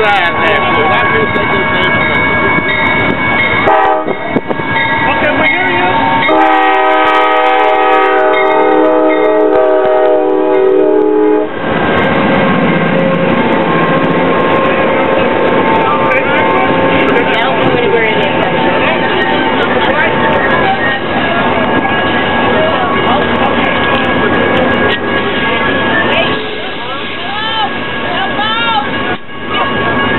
land there.